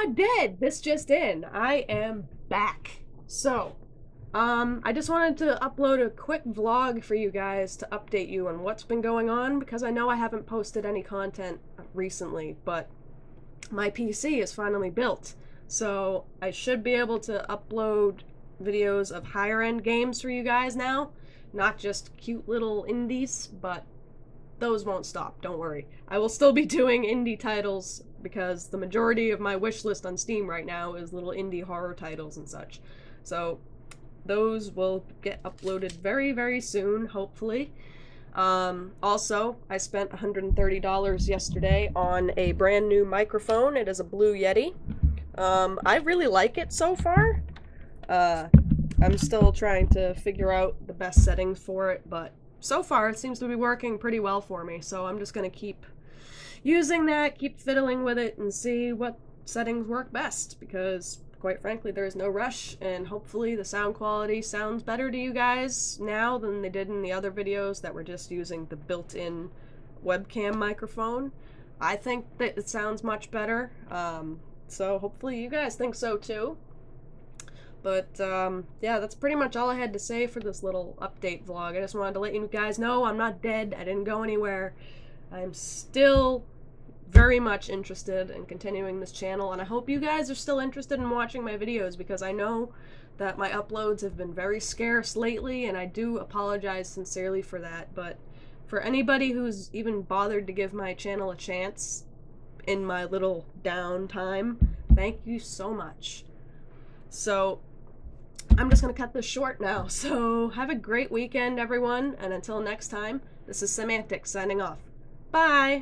not dead. This just in. I am back. So, um, I just wanted to upload a quick vlog for you guys to update you on what's been going on because I know I haven't posted any content recently, but my PC is finally built. So, I should be able to upload videos of higher end games for you guys now. Not just cute little indies, but those won't stop, don't worry. I will still be doing indie titles because the majority of my wish list on Steam right now is little indie horror titles and such. So those will get uploaded very, very soon, hopefully. Um, also, I spent $130 yesterday on a brand new microphone. It is a Blue Yeti. Um, I really like it so far. Uh, I'm still trying to figure out the best settings for it, but so far it seems to be working pretty well for me, so I'm just going to keep using that, keep fiddling with it, and see what settings work best, because quite frankly, there is no rush, and hopefully the sound quality sounds better to you guys now than they did in the other videos that were just using the built-in webcam microphone. I think that it sounds much better, um, so hopefully you guys think so too. But um, yeah, that's pretty much all I had to say for this little update vlog. I just wanted to let you guys know I'm not dead. I didn't go anywhere. I'm still very much interested in continuing this channel, and I hope you guys are still interested in watching my videos because I know that my uploads have been very scarce lately, and I do apologize sincerely for that. But for anybody who's even bothered to give my channel a chance in my little downtime, thank you so much. So, I'm just going to cut this short now. So, have a great weekend, everyone, and until next time, this is Samantics signing off. Bye!